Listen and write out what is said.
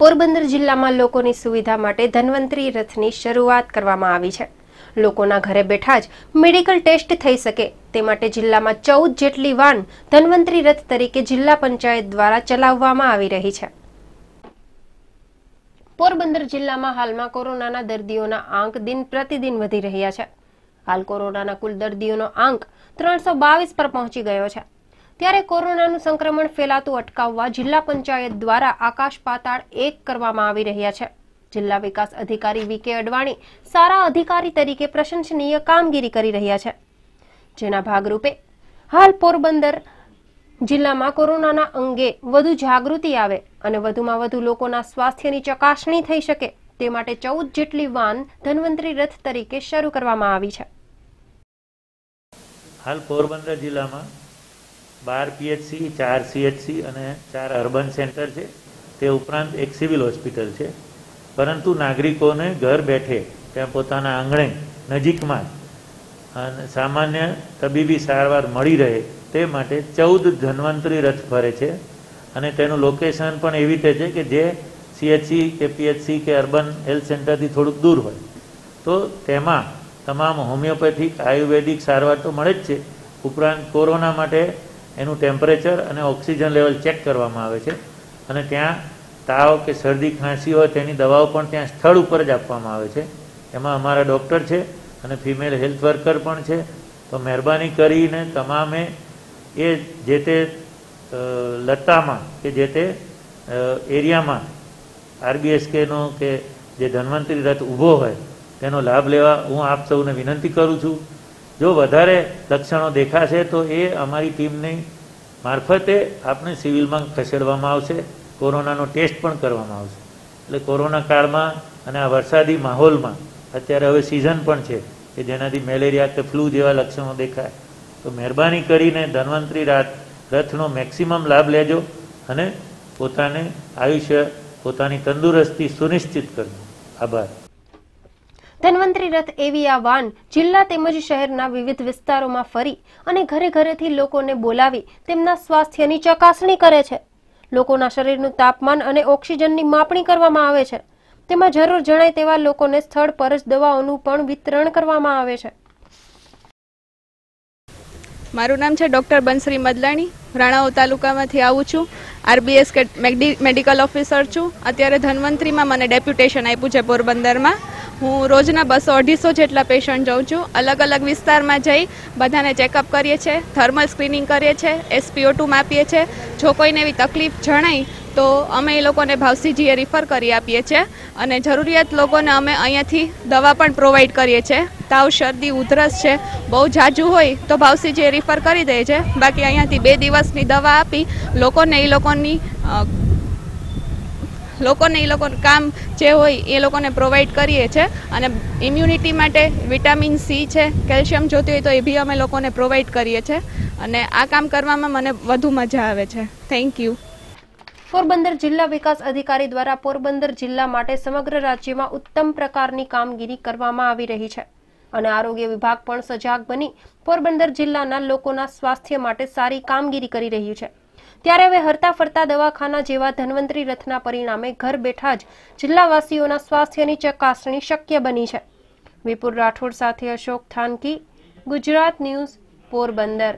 પોરબંદર જિલ્લામાં લોકોની સુવિધા માટે ધન્વંતરી રથની શરૂઆત કરવામાં આવી છે. લોકોના ઘરે બેઠા જ મેડિકલ ટેસ્ટ થઈ શકે તે માટે જિલ્લામાં ચૌદ જેટલી વાન ધન્વંતરી રથ તરીકે જિલ્લા પંચાયત દ્વારા ચલાવવામાં આવી રહી છે. પોરબંદર જિલ્લામાં હાલમાં કોરોનાના દર્દીઓના આંક દિન પ્રતિદિન વધી રહ્યા છે. હાલ કોરોનાના કુલ દર્દીઓનો આંક ત્રણસો બાવીસ પર પહોંચી ગયો છે. ત્યારે કોરોનાનું સંક્રમણ ફેલાતું અટકાવવા જિલ્લા પંચાયત દ્વારા આકાશ પાતાળ એક કરવામાં આવી રહ્યા છે. જિલ્લા વિકાસ અધિકારી વી અડવાણી સારા અધિકારી તરીકે પ્રશંસનીય કામગીરી કરી રહ્યા છે. જેના ભાગરૂપે હાલ પોરબંદર જિલ્લામાં કોરોનાના અંગે વધુ જાગૃતિ આવે અને વધુમાં વધુ લોકોના સ્વાસ્થ્યની ચકાસણી થઈ શકે તે માટે ચૌદ જેટલી વાન ધન્વંતરી રથ તરીકે શરૂ કરવામાં આવી છે. હાલ પોરબંદર જિલ્લામાં બાર પીએચસી ચાર સીએચસી અને ચાર અર્બન સેન્ટર છે. તે ઉપરાંત એક સિવિલ હોસ્પિટલ છે. પરંતુ નાગરિકોને ઘર બેઠે ત્યાં પોતાના આંગણે નજીકમાં અને સામાન્ય તબીબી સારવાર મળી રહે તે માટે ચૌદ ધન્વંતરી રથ ફરે છે. અને તેનું લોકેશન પણ એવી રીતે છે કે જે સીએચસી કે પીએચસી કે અર્બન હેલ્થ સેન્ટરથી થોડુંક દૂર હોય. તો તેમાં તમામ હોમિયોપેથિક, આયુર્વેદિક સારવાર તો મળે જ છે. ઉપરાંત કોરોના માટે એનું ટેમ્પરેચર અને ઓક્સિજન લેવલ ચેક કરવામાં આવે છે. અને ત્યાં તાવ કે શરદી, ખાંસી હોય તેની દવાઓ પણ ત્યાં સ્થળ ઉપર જ આપવામાં આવે છે. એમાં અમારા ડૉક્ટર છે અને ફિમેલ હેલ્થ વર્કર પણ છે. તો મહેરબાની કરીને તમામે એ જે તે લતામાં કે જે તે એરિયામાં આરબીએસકેનો કે જે ધન્વંતરી રથ ઊભો હોય તેનો લાભ લેવા હું આપ સૌને વિનંતી કરું છું. જો વધારે લક્ષણો દેખાશે તો એ અમારી ટીમની મારફતે આપણે સિવિલમાં ખસેડવામાં આવશે, કોરોનાનો ટેસ્ટ પણ કરવામાં આવશે. એટલે કોરોના કાળમાં અને આ વરસાદી માહોલમાં અત્યારે હવે સિઝન પણ છે કે જેનાથી મેલેરિયા કે ફ્લૂ જેવા લક્ષણો દેખાય. તો મહેરબાની કરીને ધન્વંતરી રાત, રથનો મેક્સિમમ લાભ લેજો અને પોતાને આયુષ્ય, પોતાની તંદુરસ્તી સુનિશ્ચિત કરજો. આભાર. ધન્વંતરી રથ એવી આ વાન જિલ્લા તેમજ શહેરના વિવિધ વિસ્તારોમાં ફરી અને ઘરે ઘરેથી લોકોને બોલાવી તેમના સ્વાસ્થ્યની ચકાસણી કરે છે. લોકોના શરીરનું તાપમાન અને ઓક્સિજનની માપણી કરવામાં આવે છે. તેમાં જરૂર જણાય તેવા લોકોને સ્થળ પર જ દવાઓનું પણ વિતરણ કરવામાં આવે છે. મારું નામ છે ડૉક્ટર બંસરી મદલાણી. રાણાઓ તાલુકામાંથી આવું છું. આરબીએસ મેડિકલ ઓફિસર છું. અત્યારે ધન્વંતરીમાં મને ડેપ્યુટેશન આપ્યું છે પોરબંદરમાં. હું રોજના બસો અઢીસો જેટલા પેશન્ટ જોઉં છું. અલગ અલગ વિસ્તારમાં જઈ બધાને ચેકઅપ કરીએ છીએ થર્મલ સ્ક્રીનિંગ કરીએ છીએ એસપીઓ ટુ માપીએ છીએ. જો કોઈને એવી તકલીફ જણાય, તો અમે એ લોકોને ભાવસીજીએ રિફર કરી આપીએ છીએ અને જરૂરિયાત લોકોને અમે અહીંયાથી દવા પણ પ્રોવાઈડ કરીએ છીએ. તાવ, શરદી, ઉધરસ છે, બહુ જાજુ હોય તો ભાવસીજીએ રિફર કરી દે છે. બાકી અહીંયાથી બે દિવસની દવા આપી લોકોને એ લોકોની લોકોને એ લોકોનું કામ જે હોય એ લોકોને પ્રોવાઈડ કરીએ છીએ અને ઇમ્યુનિટી માટે વિટામિન સી છે કેલ્શિયમ જોતી હોય તો એ બી અમે લોકોને પ્રોવાઈડ કરીએ છીએ અને આ કામ કરવામાં મને વધુ મજા આવે છે. થેન્ક યુ પોરબંદર જિલ્લા વિકાસ અધિકારી દ્વારા પોરબંદર જિલ્લા માટે સમગ્ર રાજ્યમાં ઉત્તમ પ્રકારની કામગીરી કરવામાં આવી રહી છે અને આરોગ્ય વિભાગ પણ સજાગ બની પોરબંદર જિલ્લાના લોકોના સ્વાસ્થ્ય માટે સારી કામગીરી કરી રહ્યું છે. ત્યારે હવે હરતા ફરતા દવાખાના જેવા ધન્વંતરી રથના પરિણામે ઘર બેઠા જ જિલ્લાવાસીઓના સ્વાસ્થ્યની ચકાસણી શક્ય બની છે. વિપુલ રાઠોડ સાથે અશોક થાનકી, ગુજરાત ન્યૂઝ પોરબંદર.